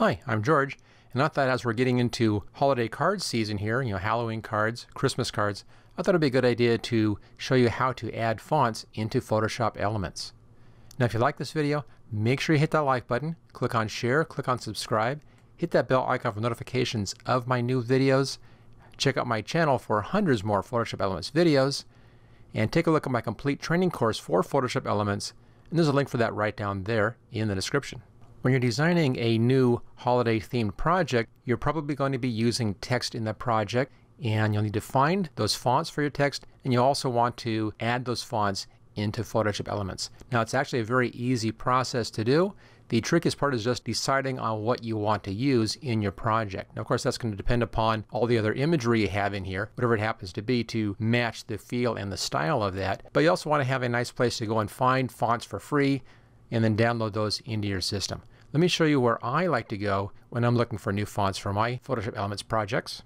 Hi, I'm George, and I thought as we're getting into holiday card season here, you know, Halloween cards, Christmas cards, I thought it'd be a good idea to show you how to add fonts into Photoshop Elements. Now, if you like this video, make sure you hit that like button, click on share, click on subscribe, hit that bell icon for notifications of my new videos, check out my channel for hundreds more Photoshop Elements videos, and take a look at my complete training course for Photoshop Elements, and there's a link for that right down there in the description. When you're designing a new holiday themed project, you're probably going to be using text in that project and you'll need to find those fonts for your text and you also want to add those fonts into Photoshop Elements. Now it's actually a very easy process to do. The trickiest part is just deciding on what you want to use in your project. Now, of course, that's going to depend upon all the other imagery you have in here, whatever it happens to be, to match the feel and the style of that. But you also want to have a nice place to go and find fonts for free and then download those into your system. Let me show you where I like to go when I'm looking for new fonts for my Photoshop Elements projects.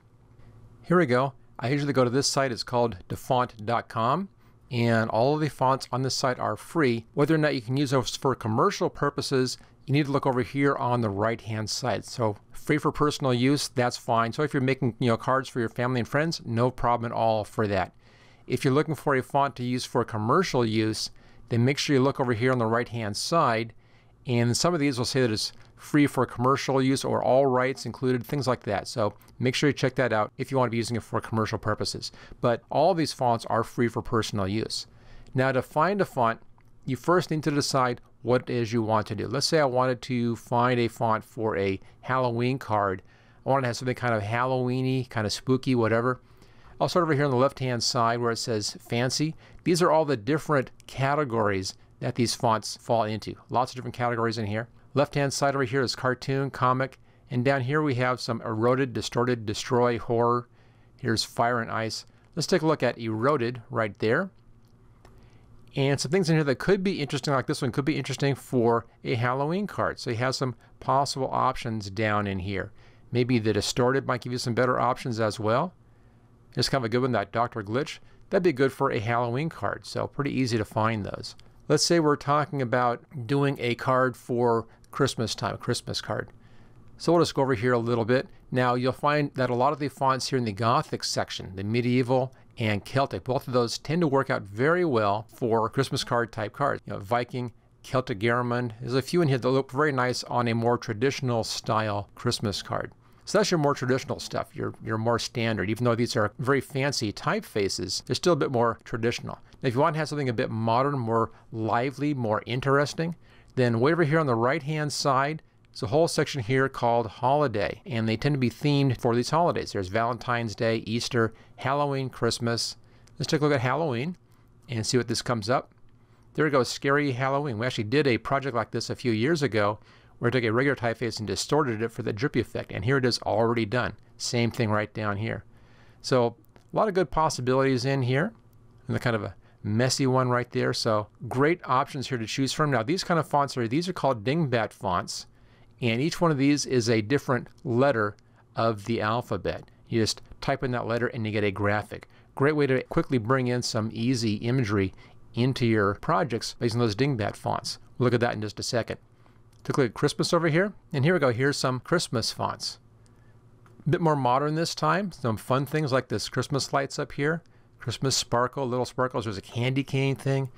Here we go. I usually go to this site. It's called dafont.com and all of the fonts on this site are free. Whether or not you can use those for commercial purposes, you need to look over here on the right hand side. So free for personal use, that's fine. So if you're making you know cards for your family and friends, no problem at all for that. If you're looking for a font to use for commercial use, then make sure you look over here on the right hand side and some of these will say that it's free for commercial use or all rights included, things like that. So make sure you check that out if you want to be using it for commercial purposes. But all these fonts are free for personal use. Now to find a font, you first need to decide what it is you want to do. Let's say I wanted to find a font for a Halloween card. I want to have something kind of Halloweeny, kind of spooky, whatever. I'll start over here on the left hand side where it says fancy. These are all the different categories that these fonts fall into. Lots of different categories in here. Left hand side over here is cartoon, comic, and down here we have some eroded, distorted, destroy, horror. Here's fire and ice. Let's take a look at eroded right there. And some things in here that could be interesting, like this one, could be interesting for a Halloween card. So you have some possible options down in here. Maybe the distorted might give you some better options as well. It's kind of a good one, that Dr. Glitch. That'd be good for a Halloween card, so pretty easy to find those. Let's say we're talking about doing a card for Christmas time, a Christmas card. So we'll just go over here a little bit. Now you'll find that a lot of the fonts here in the Gothic section, the medieval and Celtic, both of those tend to work out very well for Christmas card type cards. You know, Viking, Celtic Garamond, there's a few in here that look very nice on a more traditional style Christmas card. So that's your more traditional stuff, your, your more standard. Even though these are very fancy typefaces, they're still a bit more traditional. Now, if you want to have something a bit modern, more lively, more interesting, then way over here on the right-hand side, there's a whole section here called Holiday, and they tend to be themed for these holidays. There's Valentine's Day, Easter, Halloween, Christmas. Let's take a look at Halloween and see what this comes up. There we go, Scary Halloween. We actually did a project like this a few years ago where I took a regular typeface and distorted it for the drippy effect. And here it is already done. Same thing right down here. So a lot of good possibilities in here. And the kind of a messy one right there. So great options here to choose from. Now these kind of fonts are, these are called dingbat fonts. And each one of these is a different letter of the alphabet. You just type in that letter and you get a graphic. Great way to quickly bring in some easy imagery into your projects using those dingbat fonts. We'll look at that in just a second. To click Christmas over here, and here we go, here's some Christmas fonts. A bit more modern this time, some fun things like this Christmas lights up here, Christmas sparkle, little sparkles, there's a candy cane thing.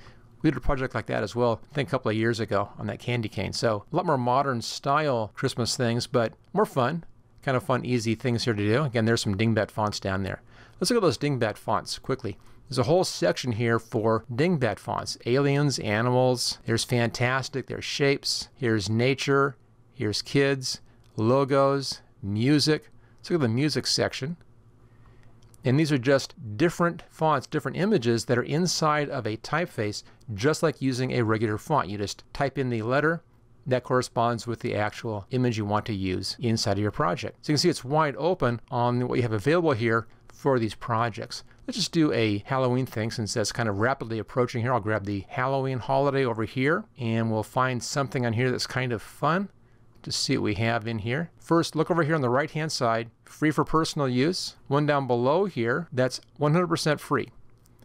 We did a project like that as well, I think a couple of years ago on that candy cane. So a lot more modern style Christmas things, but more fun. Kind of fun, easy things here to do. Again, there's some dingbat fonts down there. Let's look at those dingbat fonts quickly. There's a whole section here for dingbat fonts. Aliens, animals, there's fantastic, there's shapes, here's nature, here's kids, logos, music. Let's look at the music section. And these are just different fonts, different images that are inside of a typeface, just like using a regular font. You just type in the letter that corresponds with the actual image you want to use inside of your project. So you can see it's wide open on what you have available here for these projects. Let's just do a Halloween thing since that's kind of rapidly approaching here. I'll grab the Halloween holiday over here and we'll find something on here that's kind of fun to see what we have in here. First, look over here on the right hand side, free for personal use. One down below here, that's 100% free.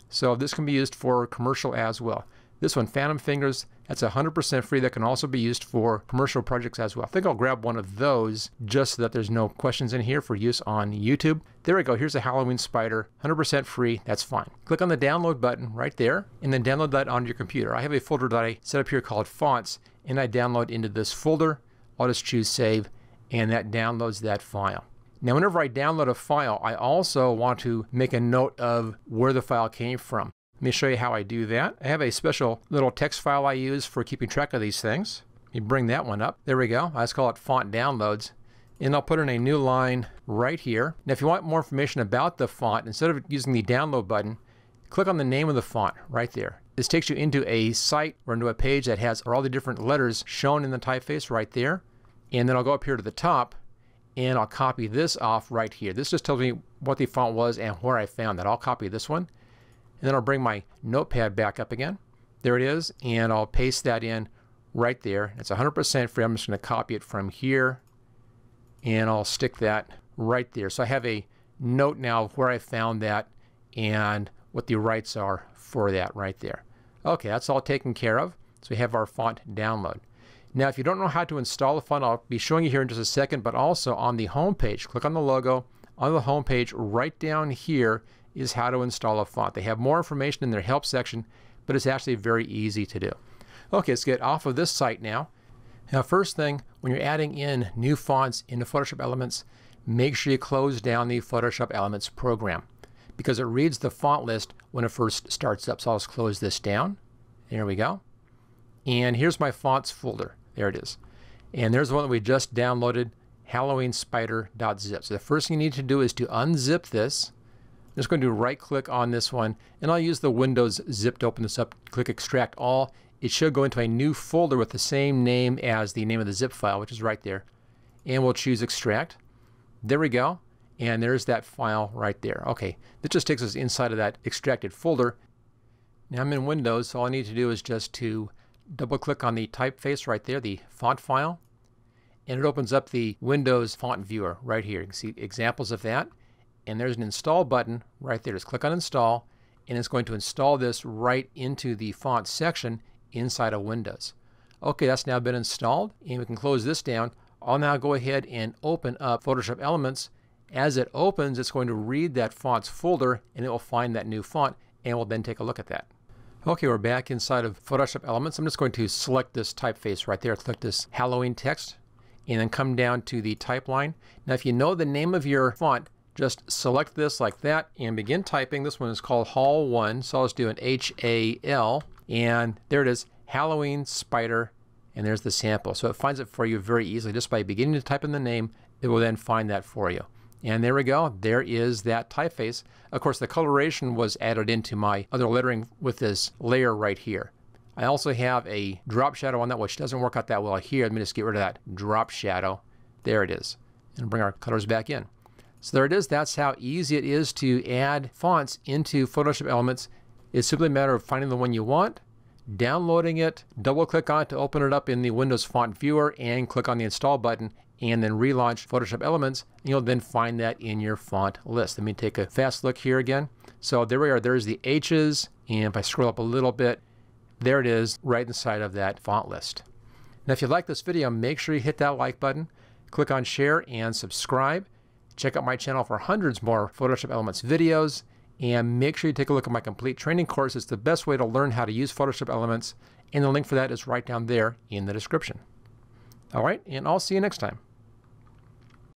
So this can be used for commercial as well. This one, Phantom Fingers, That's 100% free. That can also be used for commercial projects as well. I think I'll grab one of those just so that there's no questions in here for use on YouTube. There we go. Here's a Halloween spider, 100% free. That's fine. Click on the download button right there and then download that onto your computer. I have a folder that I set up here called fonts and I download into this folder. I'll just choose save and that downloads that file. Now, whenever I download a file, I also want to make a note of where the file came from. Let me show you how I do that. I have a special little text file I use for keeping track of these things. Let me bring that one up. There we go. Let's call it font downloads. And I'll put in a new line right here. Now, if you want more information about the font, instead of using the download button, click on the name of the font right there. This takes you into a site or into a page that has all the different letters shown in the typeface right there. And then I'll go up here to the top and I'll copy this off right here. This just tells me what the font was and where I found that. I'll copy this one and then I'll bring my notepad back up again. There it is. And I'll paste that in right there. It's 100% free. I'm just going to copy it from here. And I'll stick that right there. So I have a note now of where I found that and what the rights are for that right there. Okay, that's all taken care of. So we have our font download. Now, if you don't know how to install a font, I'll be showing you here in just a second, but also on the home page, click on the logo. On the home page, right down here, is how to install a font. They have more information in their help section, but it's actually very easy to do. Okay, let's get off of this site now. Now, first thing, when you're adding in new fonts into Photoshop Elements, make sure you close down the Photoshop Elements program because it reads the font list when it first starts up. So I'll just close this down. There we go. And here's my fonts folder. There it is. And there's the one that we just downloaded, halloweenspider.zip. So the first thing you need to do is to unzip this I'm just going to right click on this one and I'll use the Windows zip to open this up. Click extract all. It should go into a new folder with the same name as the name of the zip file, which is right there. And we'll choose extract. There we go. And there's that file right there. Okay, this just takes us inside of that extracted folder. Now I'm in Windows, so all I need to do is just to double click on the typeface right there, the font file, and it opens up the Windows font viewer right here. You can see examples of that and there's an install button right there. Just click on install and it's going to install this right into the font section inside of Windows. Okay, that's now been installed and we can close this down. I'll now go ahead and open up Photoshop Elements. As it opens, it's going to read that fonts folder and it will find that new font and we'll then take a look at that. Okay, we're back inside of Photoshop Elements. I'm just going to select this typeface right there. Click this Halloween text and then come down to the type line. Now, if you know the name of your font, just select this like that and begin typing. This one is called Hall 1, so I'll just do an H-A-L, and there it is, Halloween Spider, and there's the sample. So it finds it for you very easily just by beginning to type in the name, it will then find that for you. And there we go, there is that typeface. Of course, the coloration was added into my other lettering with this layer right here. I also have a drop shadow on that, which doesn't work out that well here. Let me just get rid of that drop shadow. There it is. And bring our colors back in. So there it is. That's how easy it is to add fonts into Photoshop Elements. It's simply a matter of finding the one you want, downloading it, double click on it to open it up in the Windows Font Viewer, and click on the Install button, and then relaunch Photoshop Elements. And you'll then find that in your font list. Let me take a fast look here again. So there we are. There's the H's, and if I scroll up a little bit, there it is right inside of that font list. Now, if you like this video, make sure you hit that like button, click on share, and subscribe. Check out my channel for hundreds more Photoshop Elements videos and make sure you take a look at my complete training course. It's the best way to learn how to use Photoshop Elements and the link for that is right down there in the description. All right, and I'll see you next time.